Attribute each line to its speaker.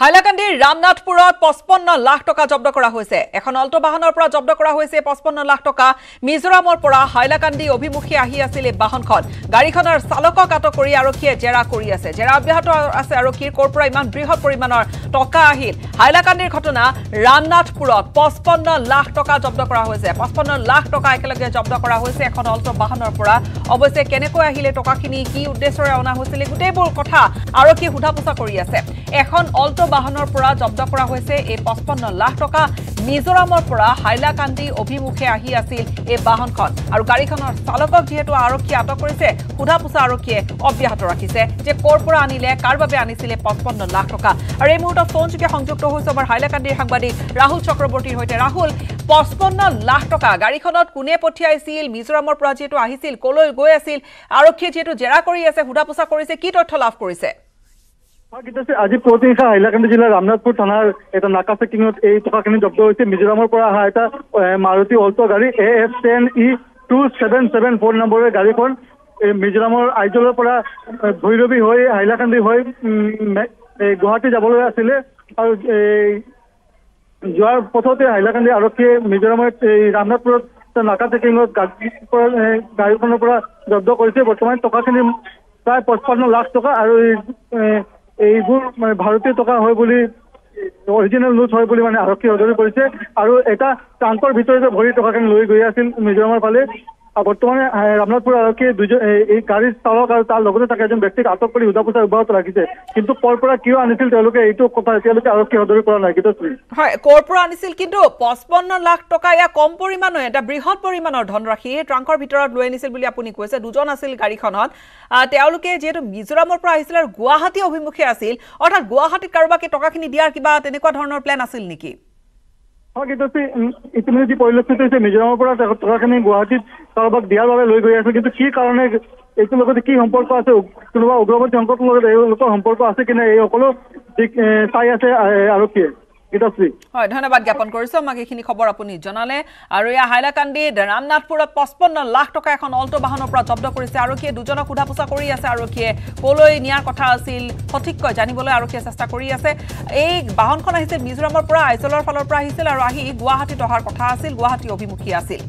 Speaker 1: হাইলাকান্দিৰ ৰামনাথপুৰত পঁচপন্ন লাখ টকা জব্দ কৰা হৈছে। এখন অল্ট বাহনৰ পৰা জব্দ কৰা হৈছে পঁচপন্ন লাখ টকা। মিজোৰামৰ পৰা হাইলাকান্দি অভিমুখী আহি আছিল এই বাহনখন। গাড়ীখনৰ চালকক আটক কৰি আৰক্ষীয়ে জেৰা কৰি আছে। জেৰা অব্যাহত আছে আৰক্ষীৰ ক'ৰ পৰা ইমান বৃহৎ পৰিমাণৰ টকা আহিল। হাইলাকান্দিৰ ঘটনা ৰামনাথপুৰত পঁচপন্ন লাখ টকা জব্দ কৰা হৈছে। পঁচপন্ন লাখ টকা একেলগে জব্দ কৰা হৈছে এখন অল্ট বাহনৰ পৰা। অৱশ্যে কেনেকৈ আহিলে টকাখিনি কি উদ্দেশ্যৰে অনা হৈছিলে গোটেইবোৰ কথা আৰক্ষীয়ে সোধা পোছা কৰি আছে। এখন অল্ট বাহনৰ পৰা জব্দ কৰা হৈছে এই পঁচপন্ন লাখ টকা। মিজোৰামৰ পৰা হাইলাকান্দি অভিমুখে আহি আছিল এই বাহনখন। আৰু গাড়ীখনৰ চালকক যিহেতু আৰক্ষীয়ে আটক কৰিছে সোধা পোছা আৰক্ষীয়ে অব্যাহত ৰাখিছে যে ক'ৰ পৰা আনিলে কাৰ বাবে আনিছিলে পঁচপন্ন লাখ টকা। আৰু এই মুহূৰ্তত ফোনযোগে সংযুক্ত হৈছে আমাৰ হাইলাকান্দিৰ সাংবাদিক ৰাহুল চক্ৰৱৰ্তীৰ সৈতে। ৰাহুল পঁচপন্ন লাখ টকা গাড়ীখনত কোনে পঠিয়াইছিল মিজোৰামৰ পৰা যিহেতু আহিছিল কলৈ গৈ আছিল আৰক্ষীয়ে যিহেতু জেৰা কৰি আছে সোধা পোছা কৰিছে কি তথ্য লাভ কৰিছে?
Speaker 2: আজি পুৱতি নিশা হাইলাকান্দি জিলাৰ ৰামনাথপুৰ থানাৰ এটা নাকা চেকিঙত এই টকাখিনি জব্দ হৈছে। মিজোৰামৰ পৰা অহা এটা মাৰুতি অল্ট গাড়ী A F ten E two seven seven four নম্বৰৰ গাড়ীখন মিজোৰামৰ আইজলৰ পৰা ভৈৰৱী হৈ হাইলাকান্দি হৈ গুৱাহাটী যাবলৈ আছিলে। আৰু যোৱাৰ পথতে হাইলাকান্দি আৰক্ষীয়ে মিজোৰামৰ এই ৰামনাথপুৰত নাকা চেকিঙত গাড়ীখনৰ পৰা জব্দ কৰিছে। বৰ্তমান টকাখিনি প্ৰায় পঁচপন্ন লাখ টকা আৰু এইবোৰ মানে ভাৰতীয় টকা হয় বুলি অৰিজিনেল নোট হয় বুলি মানে আৰক্ষীয়ে সদৰি কৰিছে। আৰু এটা ট্ৰাংকৰ ভিতৰতে ভৰি টকাখিনি লৈ গৈ আছিল মিজোৰামৰ ফালে বৰ্তমানে ৰামনাথপুৰ আৰক্ষীয়ে দুজন এই- এই গাড়ীৰ চালক আৰু তাৰ লগতে থকা এজন ব্যক্তিক আটক কৰি সোধা পোছা অব্যাহত ৰাখিছে। কিন্তু ক'ৰ পৰা কিয় আনিছিল তেওঁলোকে এইটো কথা এতিয়ালৈকে আৰক্ষীয়ে সদৰি কৰা নাই গীতশ্ৰী
Speaker 1: হয় ক'ৰ পৰা আনিছিল কিন্তু পঁচপন্ন লাখ টকা এয়া কম পৰিমাণৰ এটা বৃহৎ পৰিমাণৰ ধনৰাশি। ট্ৰাংকৰ ভিতৰত লৈ আনিছিল বুলি আপুনি কৈছে দুজন আছিল গাড়ীখনত। তেওঁলোকে যিহেতু মিজোৰামৰ পৰা আহিছিল আৰু গুৱাহাটী অভিমুখে আছিল অৰ্থাৎ গুৱাহাটীত কাৰোবাকে টকাখিনি দিয়াৰ কিবা তেনেকুৱা ধৰণৰ প্লেন আছিল নেকি?
Speaker 2: হয় কিন্তু ইতিমধ্যে যি পৰিলক্ষিত হৈছে মিজোৰামৰ পৰা টকাখিনি গুৱাহাটীত কাৰোবাক দিয়াৰ বাবে লৈ গৈ আছে। কিন্তু কি কাৰণে এইটোৰ লগতে কি সম্পৰ্ক আছে? কোনোবা উগ্ৰপন্থী সংকটৰ লগত এওঁলোকৰ সম্পৰ্ক আছে কি নাই? এই সকলো চাই আছে আৰক্ষীয়ে।
Speaker 1: হয় ধন্যবাদ জ্ঞাপন কৰিছো। আমাক এইখিনি খবৰ আপুনি জনালে। আৰু এয়া হাইলাকান্দিত ৰামনাথপুৰত পঁচপন্ন লাখ টকা এখন অল্ট বাহনৰ পৰা জব্দ কৰিছে। আৰক্ষীয়ে দুজনক সোধা পোছা কৰি আছে। আৰক্ষীয়ে কলৈ নিয়াৰ কথা আছিল সঠিককৈ জানিবলৈ আৰক্ষীয়ে চেষ্টা কৰি আছে। এই বাহনখন আহিছিল মিজোৰামৰ পৰা আইজলৰ ফালৰ পৰা আহিছিল আৰু আহি গুৱাহাটীত অহাৰ কথা আছিল। গুৱাহাটী অভিমুখী আছিল।